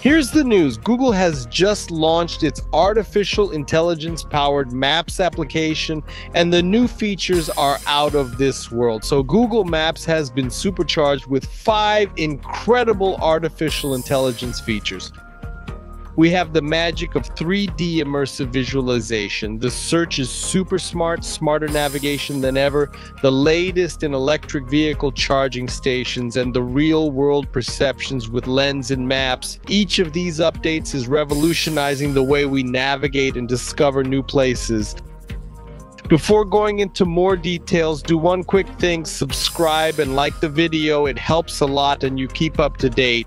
Here's the news Google has just launched its artificial intelligence powered Maps application, and the new features are out of this world. So, Google Maps has been supercharged with five incredible artificial intelligence features. We have the magic of 3D immersive visualization. The search is super smart, smarter navigation than ever, the latest in electric vehicle charging stations, and the real world perceptions with lens and maps. Each of these updates is revolutionizing the way we navigate and discover new places. Before going into more details, do one quick thing subscribe and like the video. It helps a lot and you keep up to date.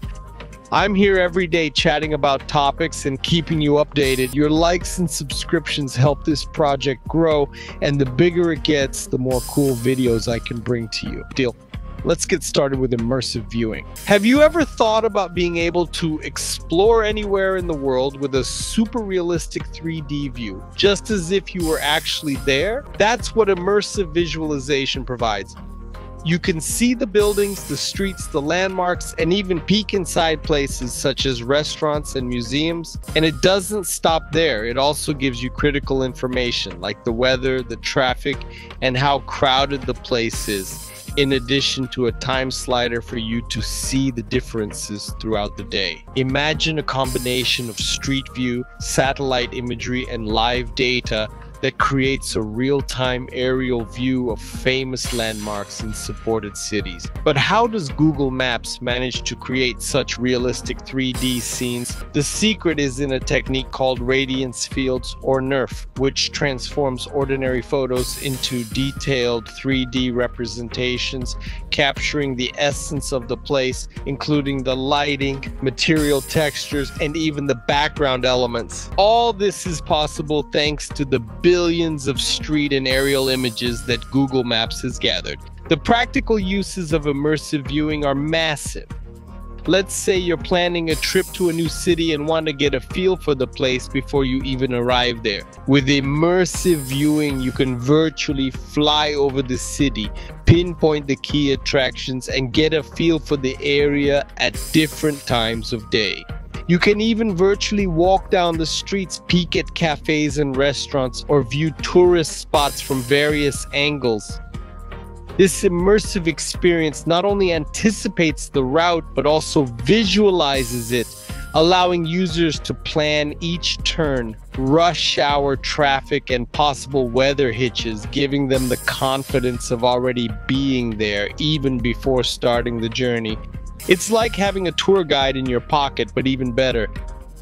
I'm here every day chatting about topics and keeping you updated. Your likes and subscriptions help this project grow, and the bigger it gets, the more cool videos I can bring to you. Deal. Let's get started with immersive viewing. Have you ever thought about being able to explore anywhere in the world with a super realistic 3D view, just as if you were actually there? That's what immersive visualization provides. You can see the buildings, the streets, the landmarks, and even peek inside places such as restaurants and museums. And it doesn't stop there. It also gives you critical information like the weather, the traffic, and how crowded the place is, in addition to a time slider for you to see the differences throughout the day. Imagine a combination of street view, satellite imagery, and live data that creates a real-time aerial view of famous landmarks in supported cities. But how does Google Maps manage to create such realistic 3D scenes? The secret is in a technique called radiance fields or NeRF, which transforms ordinary photos into detailed 3D representations, capturing the essence of the place, including the lighting, material textures, and even the background elements. All this is possible thanks to the billions of street and aerial images that Google Maps has gathered. The practical uses of immersive viewing are massive. Let's say you're planning a trip to a new city and want to get a feel for the place before you even arrive there. With immersive viewing, you can virtually fly over the city, pinpoint the key attractions, and get a feel for the area at different times of day. You can even virtually walk down the streets, peek at cafes and restaurants, or view tourist spots from various angles. This immersive experience not only anticipates the route, but also visualizes it, allowing users to plan each turn, rush hour traffic, and possible weather hitches, giving them the confidence of already being there even before starting the journey. It's like having a tour guide in your pocket, but even better.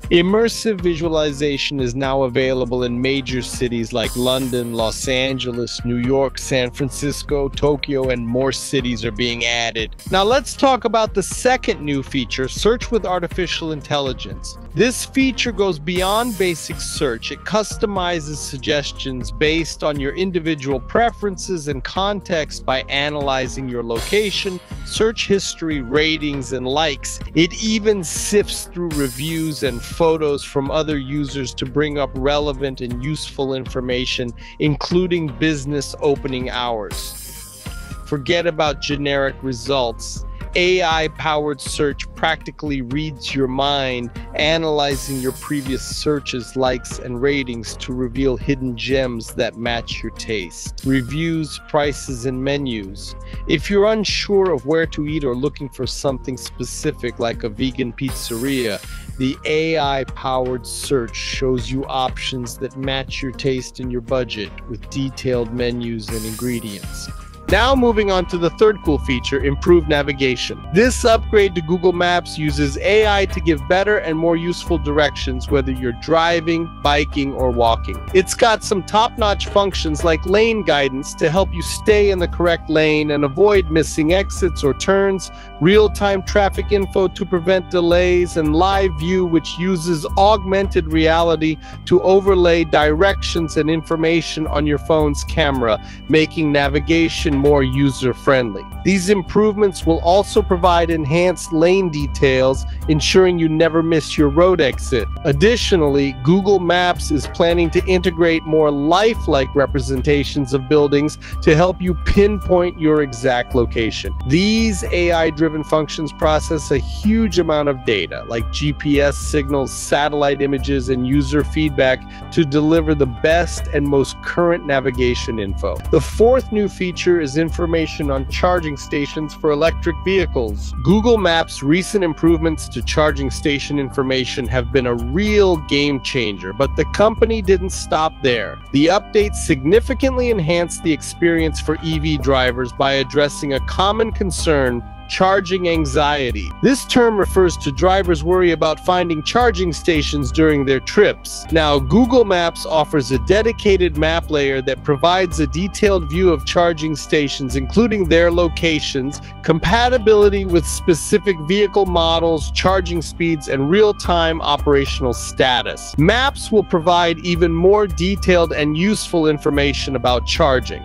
Immersive visualization is now available in major cities like London, Los Angeles, New York, San Francisco, Tokyo, and more cities are being added. Now let's talk about the second new feature, Search with Artificial Intelligence. This feature goes beyond basic search. It customizes suggestions based on your individual preferences and context by analyzing your location, search history, ratings, and likes. It even sifts through reviews and photos from other users to bring up relevant and useful information, including business opening hours. Forget about generic results. AI powered search practically reads your mind, analyzing your previous searches, likes, and ratings to reveal hidden gems that match your taste. Reviews, prices, and menus. If you're unsure of where to eat or looking for something specific like a vegan pizzeria, the AI powered search shows you options that match your taste and your budget with detailed menus and ingredients. Now moving on to the third cool feature, improved navigation. This upgrade to Google Maps uses AI to give better and more useful directions whether you're driving, biking, or walking. It's got some top-notch functions like lane guidance to help you stay in the correct lane and avoid missing exits or turns, real-time traffic info to prevent delays, and live view which uses augmented reality to overlay directions and information on your phone's camera, making navigation more user friendly. These improvements will also provide enhanced lane details, ensuring you never miss your road exit. Additionally, Google Maps is planning to integrate more lifelike representations of buildings to help you pinpoint your exact location. These AI driven functions process a huge amount of data, like GPS signals, satellite images, and user feedback, to deliver the best and most current navigation info. The fourth new feature is information on charging stations for electric vehicles. Google Maps' recent improvements to charging station information have been a real game changer, but the company didn't stop there. The updates significantly enhanced the experience for EV drivers by addressing a common concern charging anxiety. This term refers to drivers worry about finding charging stations during their trips. Now, Google Maps offers a dedicated map layer that provides a detailed view of charging stations, including their locations, compatibility with specific vehicle models, charging speeds, and real-time operational status. Maps will provide even more detailed and useful information about charging.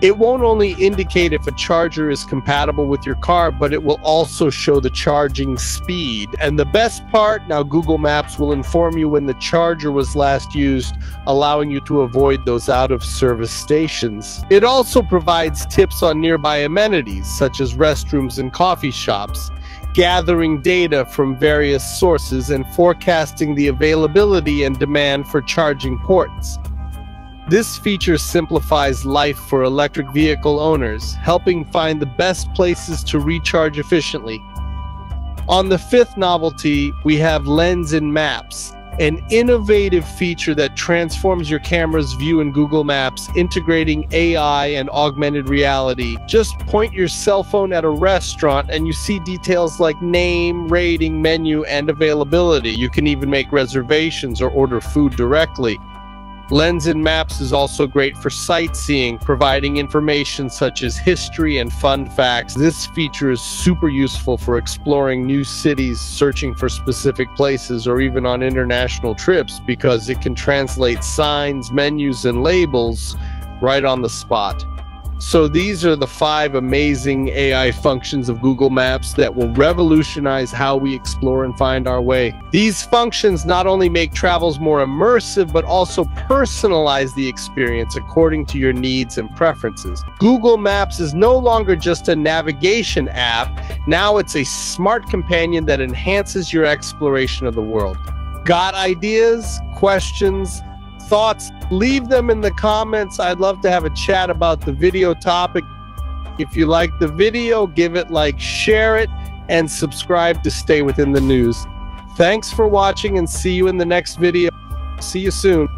It won't only indicate if a charger is compatible with your car, but it will also show the charging speed. And the best part now, Google Maps will inform you when the charger was last used, allowing you to avoid those out of service stations. It also provides tips on nearby amenities, such as restrooms and coffee shops gathering data from various sources and forecasting the availability and demand for charging ports. This feature simplifies life for electric vehicle owners, helping find the best places to recharge efficiently. On the fifth novelty, we have Lens in Maps, an innovative feature that transforms your camera's view in Google Maps, integrating AI and augmented reality. Just point your cell phone at a restaurant and you see details like name, rating, menu, and availability. You can even make reservations or order food directly. Lens in Maps is also great for sightseeing, providing information such as history and fun facts. This feature is super useful for exploring new cities, searching for specific places, or even on international trips because it can translate signs, menus, and labels right on the spot. So these are the five amazing AI functions of Google Maps that will revolutionize how we explore and find our way. These functions not only make travels more immersive, but also personalize the experience according to your needs and preferences. Google Maps is no longer just a navigation app. Now it's a smart companion that enhances your exploration of the world. Got ideas, questions, thoughts, leave them in the comments. I'd love to have a chat about the video topic. If you like the video, give it like, share it, and subscribe to stay within the news. Thanks for watching and see you in the next video. See you soon.